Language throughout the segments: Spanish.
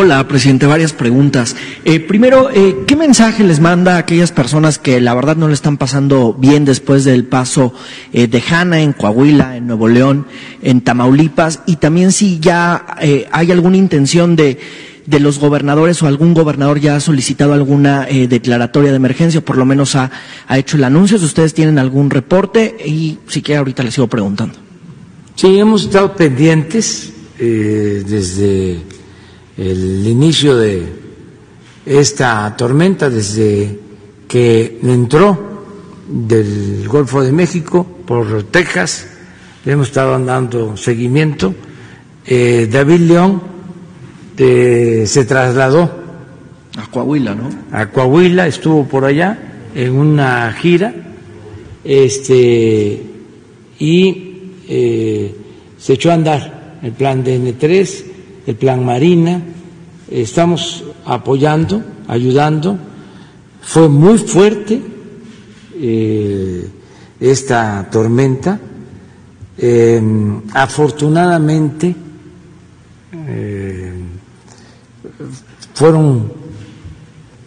Hola, presidente, varias preguntas. Eh, primero, eh, ¿qué mensaje les manda a aquellas personas que la verdad no le están pasando bien después del paso eh, de Hanna en Coahuila, en Nuevo León, en Tamaulipas? Y también si ya hay alguna intención de, de los gobernadores o algún gobernador ya ha solicitado alguna declaratoria de emergencia o por lo menos ha, ha hecho el anuncio. Si ustedes tienen algún reporte y si quiere ahorita les sigo preguntando. Sí, hemos estado pendientes desde el inicio de esta tormenta desde que entró del Golfo de México por Texas. hemos estado dando seguimiento. Eh, David León eh, se trasladó a Coahuila, ¿no? A Coahuila, estuvo por allá en una gira, este y eh, se echó a andar el plan DN3 el plan Marina, estamos apoyando, ayudando. Fue muy fuerte eh, esta tormenta. Eh, afortunadamente eh, fueron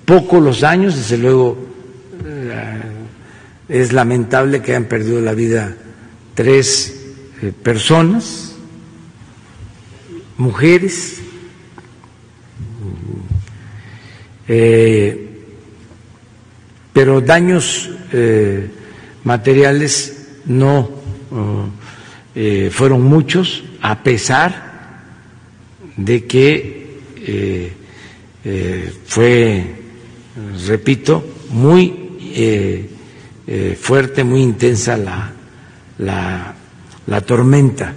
pocos los años, desde luego es lamentable que hayan perdido la vida tres personas mujeres, eh, pero daños eh, materiales no eh, fueron muchos, a pesar de que fue, repito, muy fuerte, muy intensa la, la, la tormenta.